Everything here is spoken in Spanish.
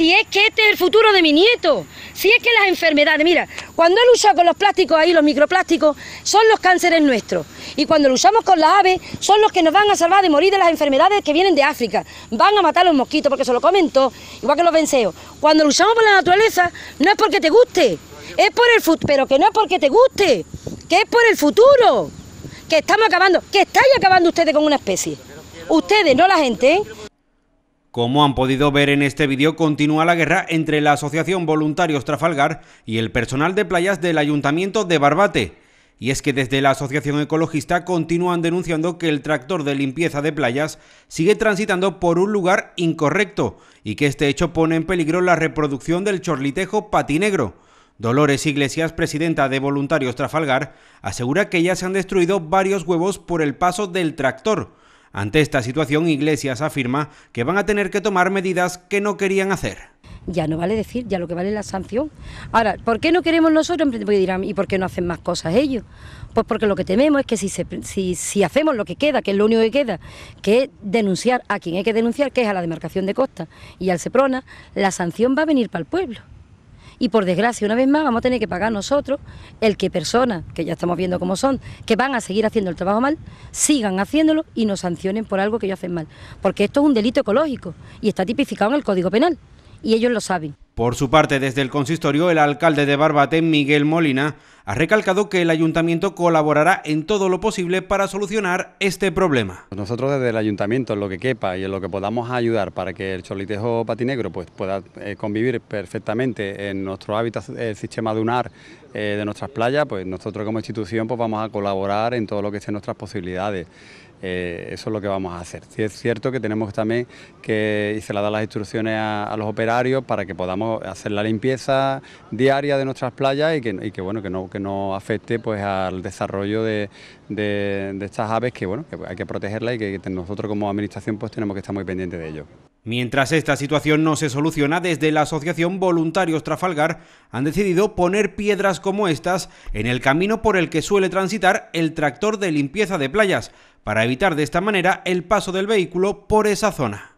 si es que este es el futuro de mi nieto, si es que las enfermedades, mira, cuando he luchado con los plásticos ahí, los microplásticos, son los cánceres nuestros. Y cuando luchamos con las aves, son los que nos van a salvar de morir de las enfermedades que vienen de África. Van a matar a los mosquitos porque se lo comentó, igual que los venceos. Cuando luchamos por la naturaleza, no es porque te guste, es por el futuro, pero que no es porque te guste, que es por el futuro, que estamos acabando, que estáis acabando ustedes con una especie. Ustedes, no la gente, ¿eh? Como han podido ver en este vídeo, continúa la guerra entre la Asociación Voluntarios Trafalgar y el personal de playas del Ayuntamiento de Barbate. Y es que desde la Asociación Ecologista continúan denunciando que el tractor de limpieza de playas sigue transitando por un lugar incorrecto y que este hecho pone en peligro la reproducción del chorlitejo patinegro. Dolores Iglesias, presidenta de Voluntarios Trafalgar, asegura que ya se han destruido varios huevos por el paso del tractor, ante esta situación, Iglesias afirma que van a tener que tomar medidas que no querían hacer. Ya no vale decir, ya lo que vale es la sanción. Ahora, ¿por qué no queremos nosotros? Porque dirán, ¿y por qué no hacen más cosas ellos? Pues porque lo que tememos es que si, si, si hacemos lo que queda, que es lo único que queda, que es denunciar a quien hay que denunciar, que es a la demarcación de costa y al Seprona, la sanción va a venir para el pueblo y por desgracia una vez más vamos a tener que pagar nosotros el que personas, que ya estamos viendo cómo son, que van a seguir haciendo el trabajo mal, sigan haciéndolo y nos sancionen por algo que ellos hacen mal. Porque esto es un delito ecológico y está tipificado en el Código Penal y ellos lo saben. Por su parte, desde el consistorio, el alcalde de Barbate, Miguel Molina, ha recalcado que el ayuntamiento colaborará en todo lo posible para solucionar este problema. Nosotros desde el ayuntamiento, en lo que quepa y en lo que podamos ayudar para que el cholitejo patinegro pues, pueda eh, convivir perfectamente en nuestro hábitat, el sistema dunar eh, de nuestras playas, pues nosotros como institución pues, vamos a colaborar en todo lo que esté en nuestras posibilidades. Eh, eso es lo que vamos a hacer. Sí es cierto que tenemos también que, y se le dan las instrucciones a, los operarios para que podamos hacer la limpieza diaria de nuestras playas y que, bueno, que no, que no afecte pues al desarrollo de, estas aves que bueno, que hay que protegerlas y que nosotros como administración pues tenemos que estar muy pendientes de ello. Mientras esta situación no se soluciona, desde la Asociación Voluntarios Trafalgar han decidido poner piedras como estas en el camino por el que suele transitar el tractor de limpieza de playas, para evitar de esta manera el paso del vehículo por esa zona.